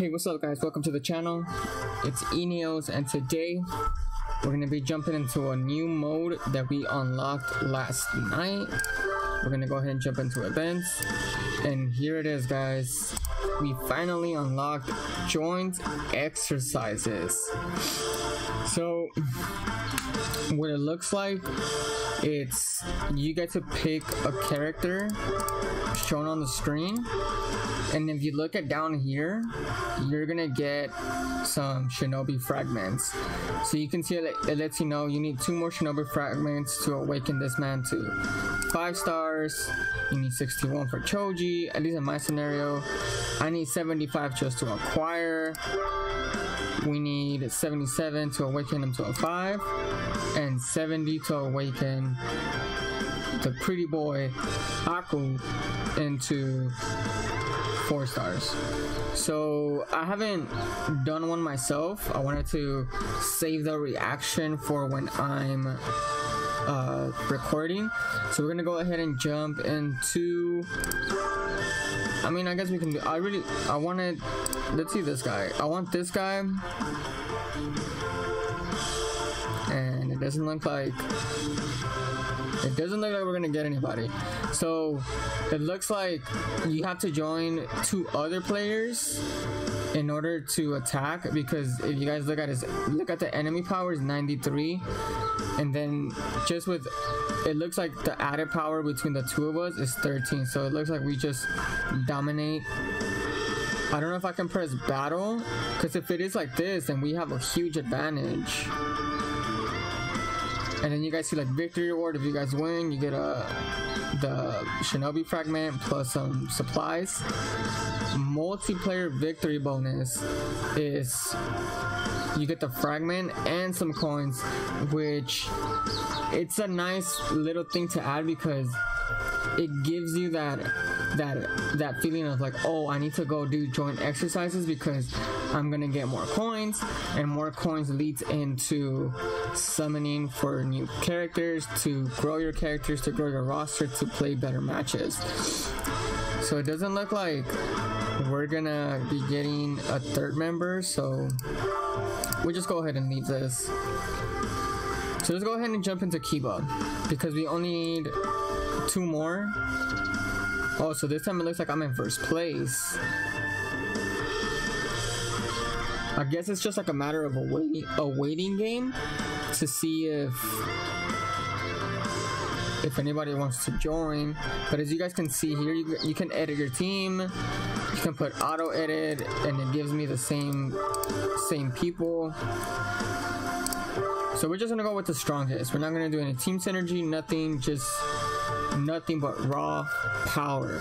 Hey, what's up guys? Welcome to the channel. It's Eneos and today we're gonna be jumping into a new mode that we unlocked last night. We're gonna go ahead and jump into events. And here it is guys. We finally unlocked joint exercises. So what it looks like it's you get to pick a character shown on the screen and if you look at down here you're gonna get some shinobi fragments. So you can see it, it lets you know you need two more shinobi fragments to awaken this man to five stars. You need 61 for choji. At least in my scenario i need 75 just to acquire. We need 77 to awaken him to a 5 and 70 to awaken the pretty boy Haku into four stars. So I haven't done one myself. I wanted to save the reaction for when I'm uh, recording. So we're gonna go ahead and jump into. I mean, I guess we can do. I really, I wanted. Let's see this guy. I want this guy. And it doesn't look like it doesn't look like we're gonna get anybody. So it looks like you have to join two other players in order to attack because if you guys look at his look at the enemy power is 93 and then just with it looks like the added power between the two of us is 13 so it looks like we just dominate. I don't know if I can press battle because if it is like this then we have a huge advantage and then you guys see like victory reward. If you guys win you get a the shinobi fragment plus some supplies. Multiplayer victory bonus is you get the fragment and some coins which it's a nice little thing to add because it gives you that that that feeling of like oh i need to go do joint exercises because i'm gonna get more coins and more coins leads into summoning for new characters to grow your characters to grow your roster to play better matches. So it doesn't look like we're gonna be getting a third member so we'll just go ahead and leave this. So let's go ahead and jump into Kiba because we only need two more Oh, so this time it looks like I'm in first place. I guess it's just like a matter of a waiting, a waiting game to see if if anybody wants to join. But as you guys can see here, you, you can edit your team. You can put auto edit and it gives me the same same people. So we're just gonna go with the strongest. We're not gonna do any team synergy, nothing, just nothing but raw power.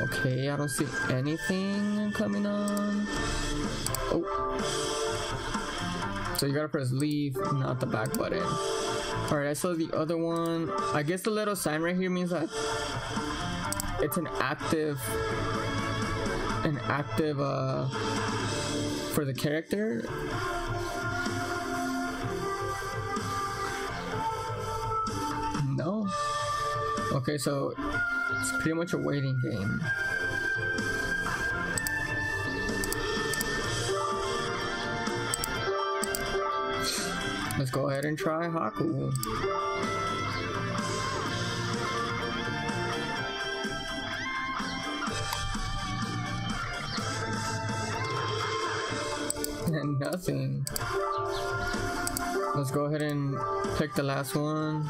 Okay, I don't see anything coming on. Oh. So you gotta press leave, not the back button. Alright, I saw the other one. I guess the little sign right here means that it's an active an active uh for the character okay so it's pretty much a waiting game let's go ahead and try Haku and nothing. Let's go ahead and pick the last one.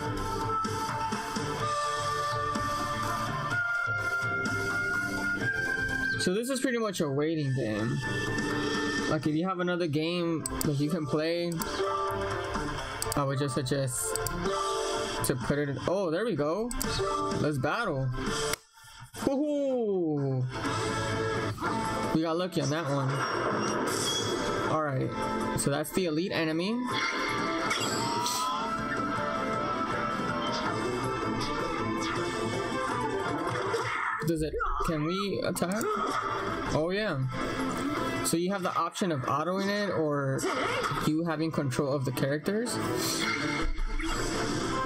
So this is pretty much a waiting game. Like if you have another game that you can play, I would just suggest to put it in. Oh, there we go. Let's battle. Woohoo! We got lucky on that one. Alright, so that's the elite enemy. Does it, can we attack? Oh yeah. So you have the option of autoing it or you having control of the characters.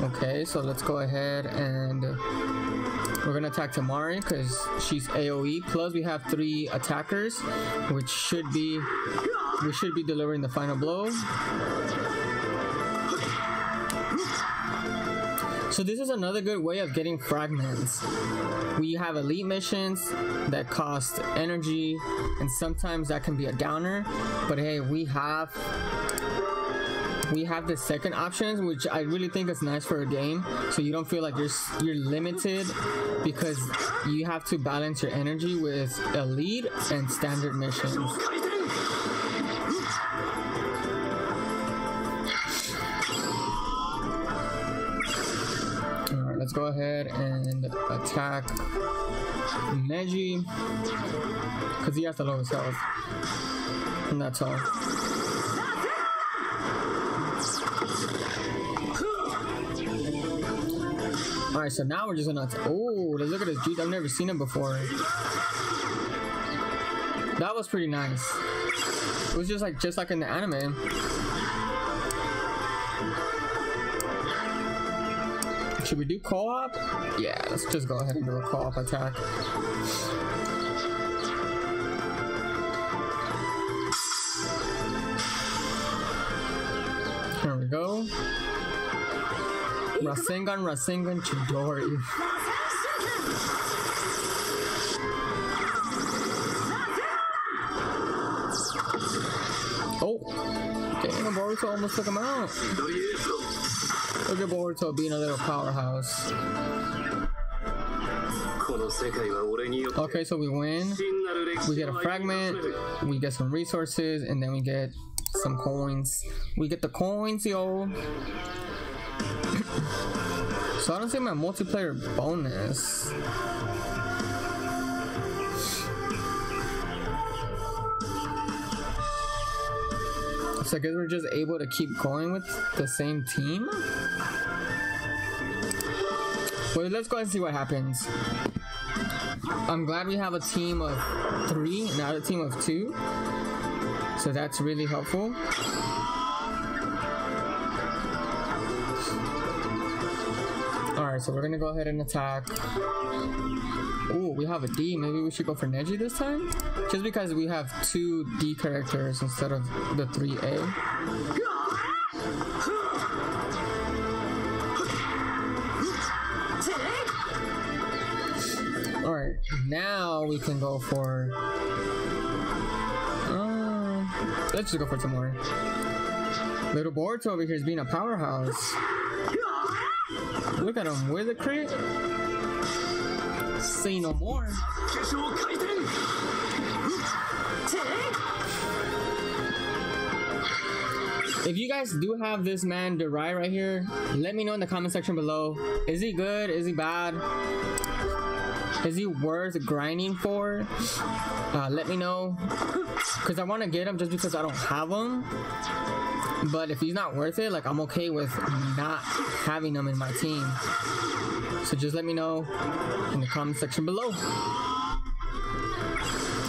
Okay, so let's go ahead and We're gonna attack Temari because she's AoE. Plus we have three attackers, which should be we should be delivering the final blow. So this is another good way of getting fragments. We have elite missions that cost energy and sometimes that can be a downer. But hey, we have we have the second option, which I really think is nice for a game. So you don't feel like you're you're limited because you have to balance your energy with elite and standard missions. Let's go ahead and attack Neji. Because he has the lowest health. And that's all. Alright, so now we're just gonna. Oh, look at his Jeep. I've never seen him before. That was pretty nice. It was just like just like in the anime. Should we do co-op? Yeah, let's just go ahead and do a co-op attack. Here we go. Rasengan, Rasengan, Chidori. Boruto almost took him out. Look at Boruto being a little powerhouse. Okay, so we win. We get a fragment, we get some resources, and then we get some coins. We get the coins, yo. so I don't see my multiplayer bonus. So I guess we're just able to keep going with the same team. Well, let's go and see what happens. I'm glad we have a team of three, not a team of two. So that's really helpful. So we're gonna go ahead and attack. Oh, we have a D. Maybe we should go for Neji this time? Just because we have two D characters instead of the 3A. Alright, now we can go for... Uh, let's just go for some more. Little Boruto over here is being a powerhouse. Look at him with a crit. Say no more. If you guys do have this man Durai right here, let me know in the comment section below. Is he good? Is he bad? Is he worth grinding for? Uh, let me know. Because I want to get him just because I don't have him. But if he's not worth it, like I'm okay with not having him in my team. So just let me know in the comment section below.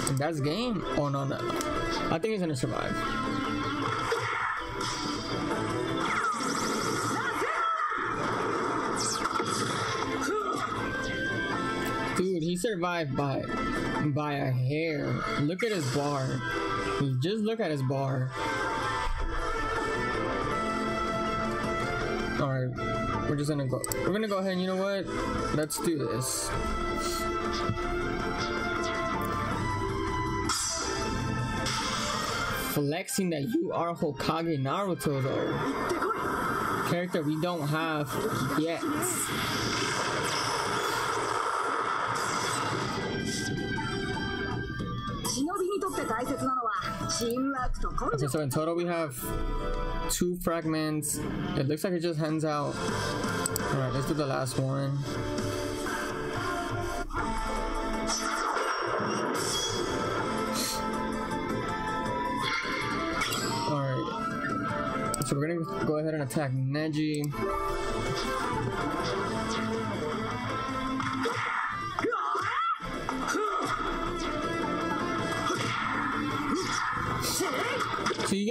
And that's game. Oh no no. I think he's gonna survive. Dude, he survived by by a hair. Look at his bar. Just look at his bar. Alright, we're just gonna go. We're gonna go ahead and you know what? Let's do this. Flexing that you are Hokage Naruto though. Character we don't have yet. Okay, so in total we have two fragments. It looks like it just hands out. Alright, let's do the last one. Alright. So we're gonna go ahead and attack Neji.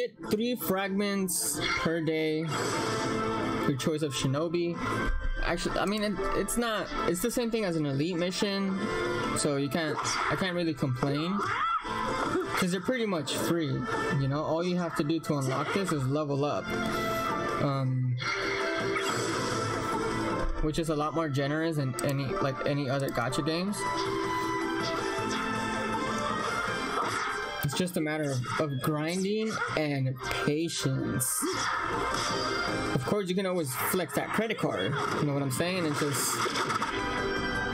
Get three fragments per day. Your choice of shinobi. actually, I mean, it, it's not. It's the same thing as an elite mission, so you can't. I can't really complain because they're pretty much free. You know, all you have to do to unlock this is level up. Um, which is a lot more generous than any like any other gacha games. It's just a matter of, of grinding and patience. Of course, you can always flex that credit card. You know what I'm saying? And just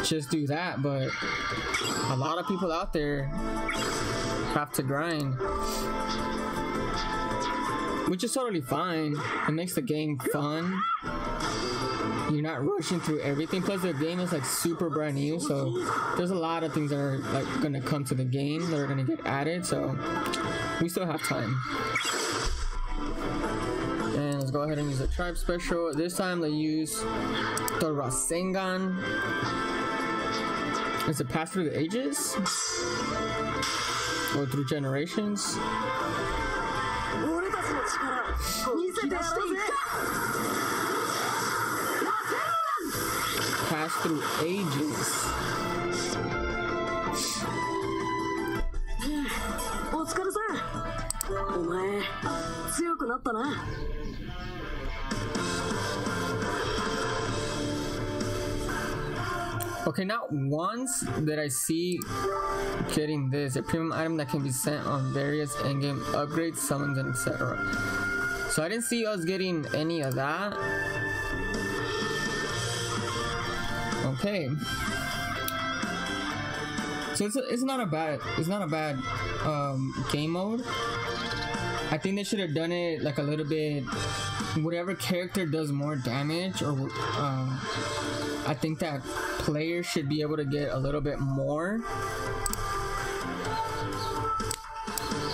just do that. But a lot of people out there have to grind, which is totally fine. It makes the game fun. You're not rushing through everything. Plus, the game is like super brand new, so there's a lot of things that are like gonna come to the game that are gonna get added. So we still have time. And let's go ahead and use the tribe special. This time they use the Rasengan. Is it pass through the ages? Or through generations? 力見せてやろうぜ Pass through ages. お疲れさんお前強くなったな Okay, not once did I see getting this a premium item that can be sent on various in-game upgrades, summons, and etc. So I didn't see us getting any of that. Okay. So it's, it's not a bad it's not a bad um, game mode. I think they should have done it like a little bit. Whatever character does more damage, or um, I think that players should be able to get a little bit more.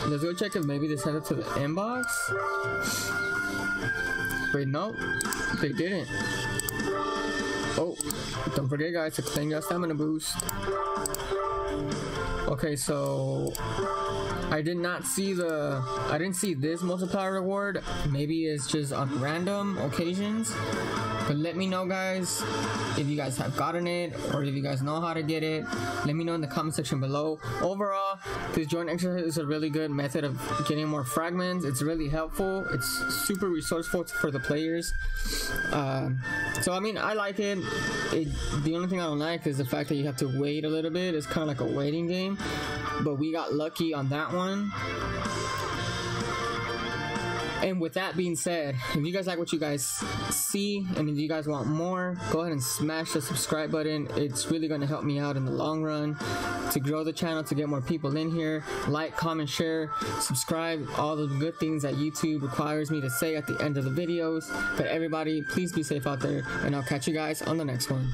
Let's go check if maybe they sent it to the inbox. Wait, no, they didn't. Oh, don't forget, guys, to claim your stamina boost. Okay, so I did not see the I didn't see this multiplier reward. Maybe it's just on random occasions. But let me know guys if you guys have gotten it or if you guys know how to get it. Let me know in the comment section below. Overall, this joint exercise is a really good method of getting more fragments. It's really helpful. It's super resourceful for the players. Uh, so I mean, I like it. it. The only thing I don't like is the fact that you have to wait a little bit. It's kind of like a waiting game. But we got lucky on that one. And with that being said, if you guys like what you guys see and if you guys want more, go ahead and smash the subscribe button. It's really going to help me out in the long run to grow the channel, to get more people in here. Like, comment, share, subscribe, all the good things that YouTube requires me to say at the end of the videos. But everybody, please be safe out there, and I'll catch you guys on the next one.